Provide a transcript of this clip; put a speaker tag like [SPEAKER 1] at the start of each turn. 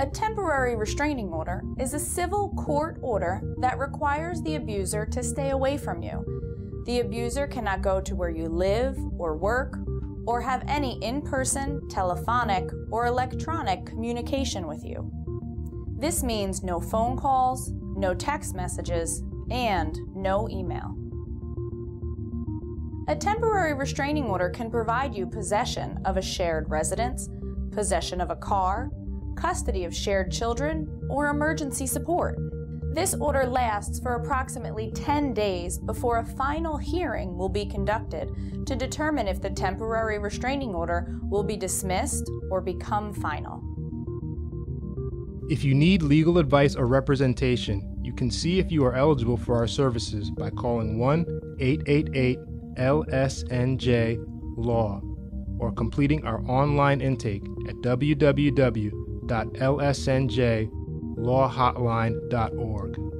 [SPEAKER 1] A temporary restraining order is a civil court order that requires the abuser to stay away from you. The abuser cannot go to where you live or work or have any in person, telephonic, or electronic communication with you. This means no phone calls, no text messages, and no email. A temporary restraining order can provide you possession of a shared residence, possession of a car, custody of shared children, or emergency support. This order lasts for approximately 10 days before a final hearing will be conducted to determine if the temporary restraining order will be dismissed or become final.
[SPEAKER 2] If you need legal advice or representation, you can see if you are eligible for our services by calling 1 888 LSNJ Law or completing our online intake at www.lsnjlawhotline.org.